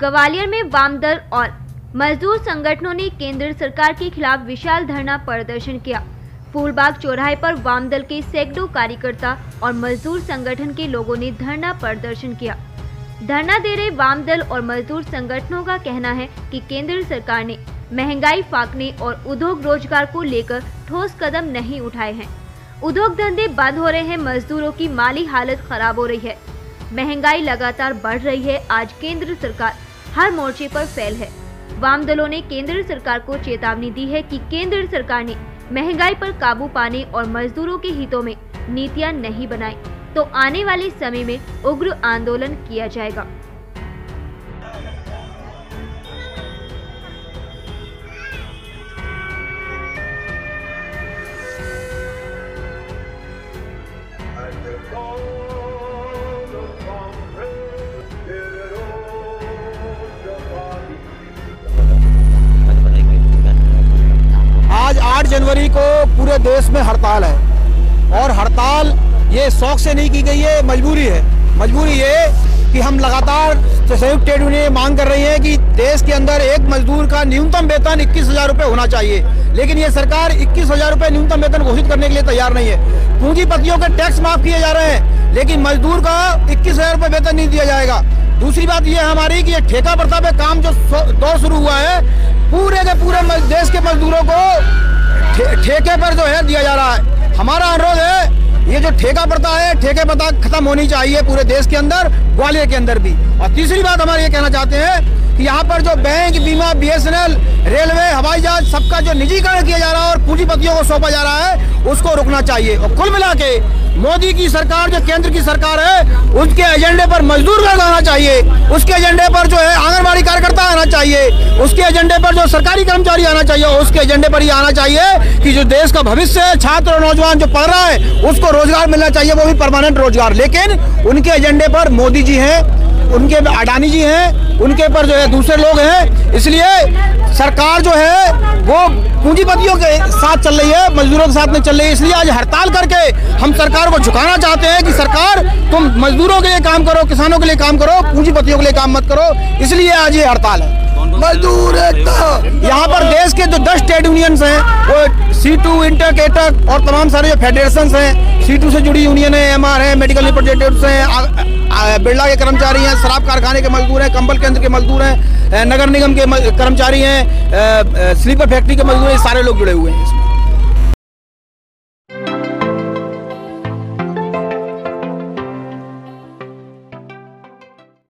ग्वालियर में वाम दल और मजदूर संगठनों ने केंद्र सरकार के खिलाफ विशाल धरना प्रदर्शन किया। फूलबाग चौराहे पर वाम दल के सैकड़ों कार्यकर्ता और मजदूर संगठन के लोगों ने धरना प्रदर्शन किया। धरना दे रहे वाम दल और मजदूर संगठनों का कहना है कि केंद्र सरकार ने महँगाई फाकने और उद्योग रोज़गार को लेकर ठोस कदम नहीं उठाए हैं। उद्योग धंधे बंद हो रहे हैं, मजदूरों की माली हालत खराब हो रही है। महँगाई लगातार बढ़ रही है, आज केंद्र सरकार हर मोर्चे पर फैल है। वाम दलों ने केंद्र सरकार को चेतावनी दी है कि केंद्र सरकार ने महँगाई पर काबू पाने और मजदूरों के हितों में नीतियाँ नहीं बनाई। तो आने वाले समय में उग्र आंदोलन किया जाएगा। 8 जनवरी को पूरे देश में हड़ताल है। और हड़ताल ये शौक से नहीं की गई है मजबूरी है। मजबूरी ये कि हम लगातार संयुक्त ट्रेड यूनियन मांग कर रही है कि देश के अंदर एक मजदूर का न्यूनतम वेतन इक्कीस हज़ार रुपये होना चाहिए। लेकिन ये सरकार इक्कीस हज़ार रुपये न्यूनतम वेतन घोषित करने के लिए तैयार नहीं है। पूंजीपतियों के टैक्स माफ़ किए जा रहे हैं, लेकिन मजदूर का इक्कीस हज़ार रुपये वेतन नहीं दिया जाएगा। दूसरी बात ये है हमारी कि ये ठेका प्रथा पे काम जो दौर शुरू हुआ है, पूरे के पूरे देश के मजदूरों को ठेके पर जो है दिया जा रहा है। हमारा अनुरोध है, ये जो ठेका पड़ता है ठेके प्रथा खत्म होनी चाहिए पूरे देश के अंदर, ग्वालियर के अंदर भी। और तीसरी बात हमारे ये कहना चाहते हैं कि यहाँ पर जो बैंक, बीमा, बीएसएनएल, रेलवे, हवाई जहाज़, सबका जो निजीकरण किया जा रहा है और पूंजीपतियों को सौंपा जा रहा है, उसको रुकना चाहिए। और कुल मिला के मोदी की सरकार, जो केंद्र की सरकार है, उसके एजेंडे पर मजदूर वर्ग आना चाहिए। उसके एजेंडे पर जो है आंगनबाड़ी कार्यकर्ता आना चाहिए। उसके एजेंडे पर जो सरकारी कर्मचारी आना चाहिए, उसके एजेंडे पर ये आना चाहिए कि जो देश का भविष्य है, छात्र और नौजवान जो पढ़ रहा है, उसको रोज़गार मिलना चाहिए, वो भी परमानेंट रोज़गार। लेकिन उनके एजेंडे पर मोदी जी हैं, उनके अडानी जी हैं, उनके पर जो है दूसरे लोग हैं, इसलिए सरकार जो है, वो पूंजीपतियों के साथ चल रही है, मजदूरों के साथ नहीं चल रही है, इसलिए आज हड़ताल करके हम सरकार को झुकाना चाहते हैं कि सरकार, तुम मजदूरों के लिए काम करो, किसानों के लिए काम करो, पूंजीपतियों के लिए काम मत करो, इसलिए आज ये हड़ताल है। मजदूर एकता यहाँ पर देश के जो दस ट्रेड यूनियन है, वो सी टू इंटर केटक और तमाम सारे जो फेडरेशन है सी टू से जुड़ी यूनियन है एम आर है मेडिकल रिप्रेजेंटेटिव है बिरला के कर्मचारी हैं, शराब कारखाने के मजदूर हैं, कंबल केंद्र के मजदूर हैं नगर निगम के कर्मचारी हैं स्लीपर फैक्ट्री के मजदूर हैं सारे लोग जुड़े हुए हैं